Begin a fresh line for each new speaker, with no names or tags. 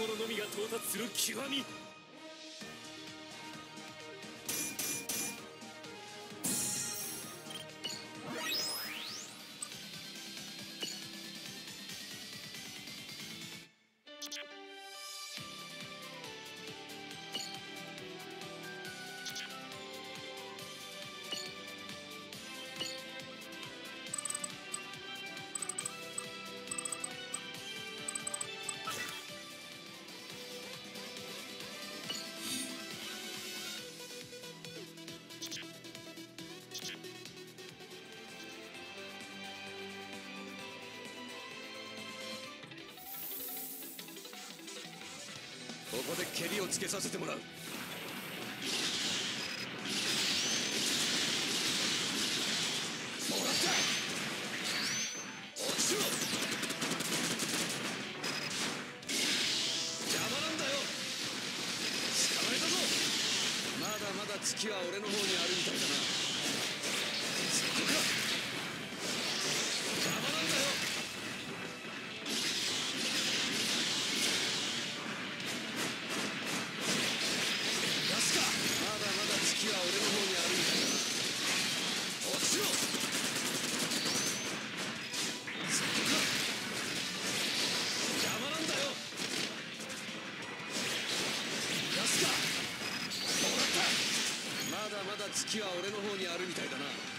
者のみが到達する極み。ここで蹴りをつけさせてもらう。まだまだ月は俺の方にあるみたいだな。は俺の方にあるみたいだな。